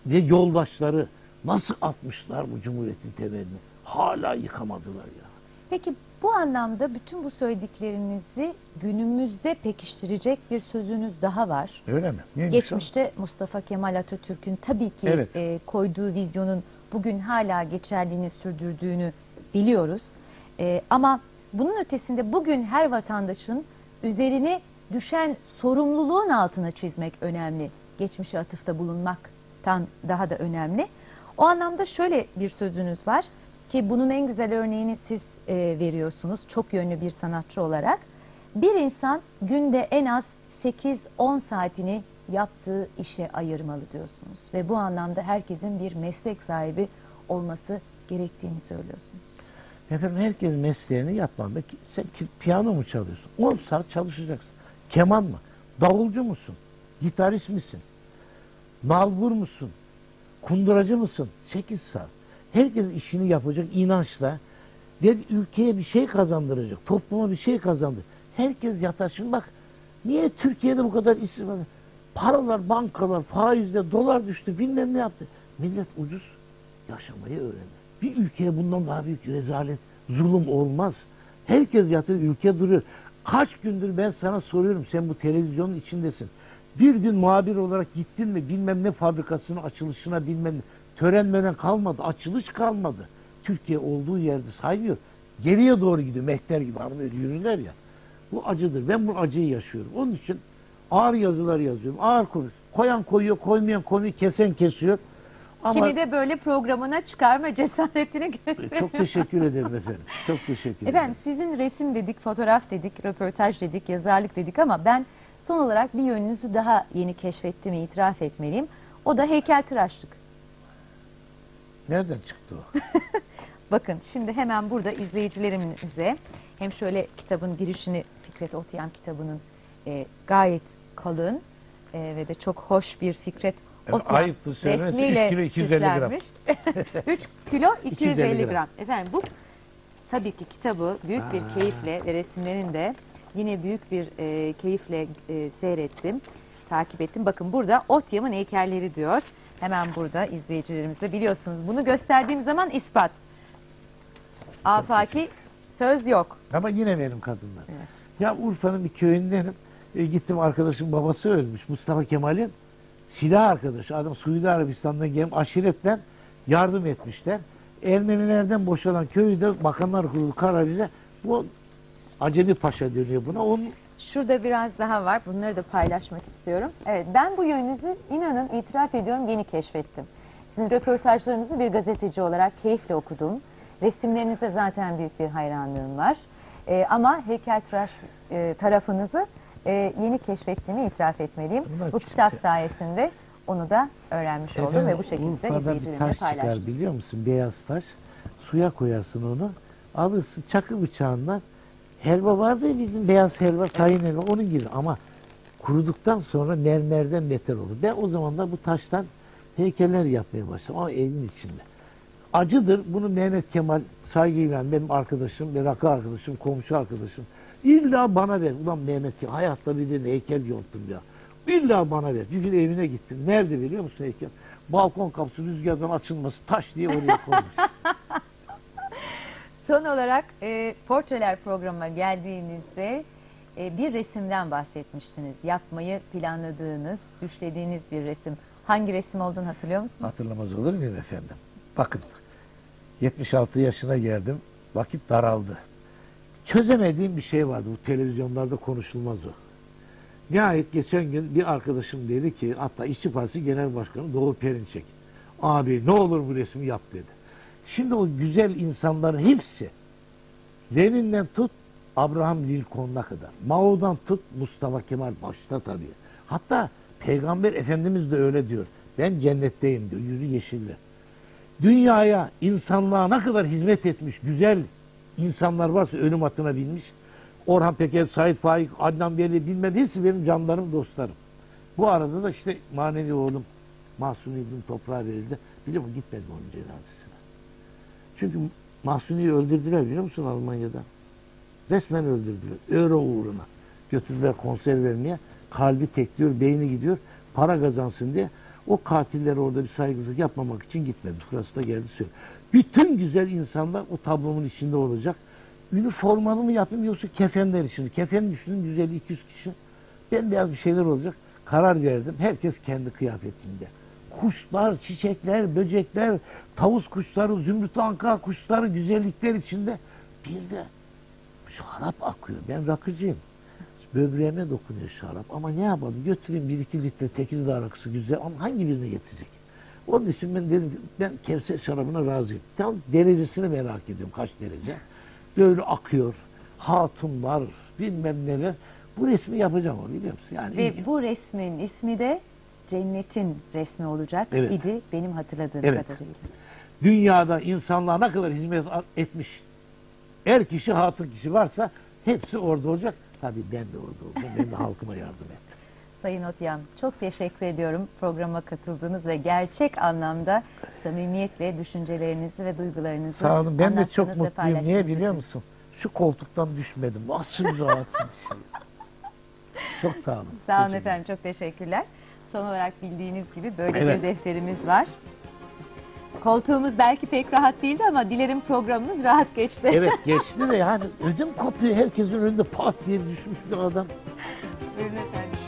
ve yoldaşları nasıl atmışlar bu cumhuriyetin temelini. Hala yıkamadılar ya. Peki bu anlamda bütün bu söylediklerinizi günümüzde pekiştirecek bir sözünüz daha var. Öyle mi? Neymiş o? Geçmişte Mustafa Kemal Atatürk'ün tabii ki Evet. e, koyduğu vizyonun bugün hala geçerliğini sürdürdüğünü biliyoruz. E, ama bunun ötesinde bugün her vatandaşın üzerine düşen sorumluluğun altına çizmek önemli. Geçmişe atıfta bulunmaktan daha da önemli. O anlamda şöyle bir sözünüz var ki bunun en güzel örneğini siz e, veriyorsunuz çok yönlü bir sanatçı olarak. Bir insan günde en az 8-10 saatini yaptığı işe ayırmalı diyorsunuz. Ve bu anlamda herkesin bir meslek sahibi olması gerektiğini söylüyorsunuz. Efendim herkes mesleğini yapmalı. Sen piyano mu çalıyorsun? 10 saat çalışacaksın. Keman mı? Davulcu musun? Gitarist misin? Nalbur musun? Kunduracı mısın? 8 saat. Herkes işini yapacak inançla ve ülkeye bir şey kazandıracak. Topluma bir şey kazandır. Herkes yatar. Şimdi bak niye Türkiye'de bu kadar var? Paralar, bankalar, faizler, dolar düştü bilmem ne yaptı. Millet ucuz yaşamayı öğrendi. Bir ülkeye bundan daha büyük rezalet, zulüm olmaz. Herkes yatır, ülke duruyor. Kaç gündür ben sana soruyorum, sen bu televizyonun içindesin. Bir gün muhabir olarak gittin mi bilmem ne fabrikasının açılışına bilmem ne. Tören mören kalmadı, açılış kalmadı. Türkiye olduğu yerde saymıyor. Geriye doğru gidiyor, mehter gibi hani böyle yürürler ya. Bu acıdır. Ben bu acıyı yaşıyorum. Onun için ağır yazılar yazıyorum. Ağır konuş. Koyan koyuyor, koymayan konuyu kesen kesiyor. Ama Kimi de böyle programına çıkarma cesaretini gösteriyor. çok teşekkür ederim *laughs* efendim. Çok teşekkür Efendim ederim. sizin resim dedik, fotoğraf dedik, röportaj dedik, yazarlık dedik ama ben son olarak bir yönünüzü daha yeni keşfettiğimi itiraf etmeliyim. O da heykeltıraşlık. Nereden çıktı o? *laughs* Bakın şimdi hemen burada izleyicilerimize hem şöyle kitabın girişini Fikret Otyan kitabının e, gayet kalın e, ve de çok hoş bir Fikret Otyan ayıptır söylemesi. resmiyle *laughs* Üç kilo 250 gram. süslenmiş. 3 kilo 250 250 gram. gram. Efendim bu tabii ki kitabı büyük bir keyifle ve resimlerini de yine büyük bir e, keyifle e, seyrettim, takip ettim. Bakın burada Otyam'ın heykelleri diyor. Hemen burada izleyicilerimiz de biliyorsunuz. Bunu gösterdiğim zaman ispat. Afaki söz yok. Ama yine benim kadınlar. Evet. Ya Urfa'nın bir köyündenim. E, gittim arkadaşım babası ölmüş. Mustafa Kemal'in silah arkadaşı. Adam Suudi Arabistan'dan gelip aşiretten yardım etmişler. Ermenilerden boşalan köyü de Bakanlar Kurulu kararıyla bu Acemi Paşa deniyor buna. Onun Şurada biraz daha var. Bunları da paylaşmak istiyorum. Evet ben bu yönünüzü inanın itiraf ediyorum yeni keşfettim. Sizin röportajlarınızı bir gazeteci olarak keyifle okudum. Resimlerinize zaten büyük bir hayranlığım var. Ee, ama heykeltıraş e, tarafınızı e, yeni keşfettiğimi itiraf etmeliyim. Bunlar bu kimse- kitap sayesinde onu da öğrenmiş oldum Efendim, ve bu şekilde Urfa'da bir taş paylaştım. çıkar biliyor musun? Beyaz taş. Suya koyarsın onu. Alırsın çakı bıçağından. Helva vardı ya bizim beyaz helva, tayin helva onun gibi ama kuruduktan sonra mermerden beter olur. Ben o zaman da bu taştan heykeller yapmaya başladım ama evin içinde. Acıdır. Bunu Mehmet Kemal saygıyla benim arkadaşım, bir rakı arkadaşım, komşu arkadaşım. İlla bana ver. Ulan Mehmet Kemal hayatta bir de heykel yonttum ya. İlla bana ver. Bir gün evine gittim. Nerede biliyor musun heykel? Balkon kapısı rüzgardan açılması taş diye oraya koymuş. *laughs* Son olarak e, portreler programına geldiğinizde e, bir resimden bahsetmiştiniz. Yapmayı planladığınız, düşlediğiniz bir resim. Hangi resim olduğunu hatırlıyor musunuz? Hatırlamaz olur muyum efendim? Bakın 76 yaşına geldim. Vakit daraldı. Çözemediğim bir şey vardı. Bu televizyonlarda konuşulmaz o. Nihayet geçen gün bir arkadaşım dedi ki hatta İşçi Partisi Genel Başkanı Doğu Perinçek. Abi ne olur bu resmi yap dedi. Şimdi o güzel insanların hepsi Lenin'den tut Abraham Lincoln'a kadar. Mao'dan tut Mustafa Kemal başta tabii. Hatta Peygamber Efendimiz de öyle diyor. Ben cennetteyim diyor. Yüzü yeşilli. Dünyaya, insanlığa ne kadar hizmet etmiş güzel insanlar varsa ölüm atına binmiş. Orhan Peker, Sait Faik, Adnan Beyli bilmem hepsi benim canlarım, dostlarım. Bu arada da işte manevi oğlum Mahsuni İbn toprağa verildi. Biliyor musun gitmedim onun cenazesine. Çünkü Mahsuni'yi öldürdüler biliyor musun Almanya'da? Resmen öldürdüler. Euro uğruna. Götürdüler konser vermeye. Kalbi tekliyor, beyni gidiyor. Para kazansın diye. O katillere orada bir saygısızlık yapmamak için gitmedi. Burası da geldi söylüyor. Bütün güzel insanlar o tablonun içinde olacak. Üniformalı mı yapayım yoksa kefenler içinde. Kefen düşünün 150-200 kişi. Bembeyaz bir şeyler olacak. Karar verdim. Herkes kendi kıyafetinde. Kuşlar, çiçekler, böcekler, tavus kuşları, zümrüt anka kuşları güzellikler içinde. Bir de şarap akıyor. Ben rakıcıyım. Böbreğime dokunuyor şarap. Ama ne yapalım? Götüreyim bir iki litre Tekirdağ rakısı güzel ama hangi birine getirecek? Onun için ben dedim ben Kevser şarabına razıyım. Tam derecesini merak ediyorum. Kaç derece? Böyle akıyor. Hatunlar, bilmem neler. Bu resmi yapacağım onu biliyor musun? Yani Ve bu resmin ismi de Cennetin resmi olacak Evet. idi benim hatırladığım Evet. kadarıyla. dünyada insanlığa ne kadar hizmet etmiş er kişi hatun kişi varsa hepsi orada olacak. Tabii ben de orada olacağım. Ben de *laughs* halkıma yardım ettim. Sayın Otyan çok teşekkür ediyorum programa katıldığınız ve gerçek anlamda samimiyetle düşüncelerinizi ve duygularınızı Sağ olun. Ben de çok mutluyum. Niye biliyor için. musun? Şu koltuktan düşmedim. Nasıl rahatsız bir şey. *laughs* Çok sağ olun. Sağ olun efendim çok teşekkürler. Son olarak bildiğiniz gibi böyle Evet. bir defterimiz var. Koltuğumuz belki pek rahat değildi ama dilerim programımız rahat geçti. Evet *laughs* geçti de yani ödüm kopuyor. Herkesin önünde pat diye düşmüş bir adam. Buyurun efendim.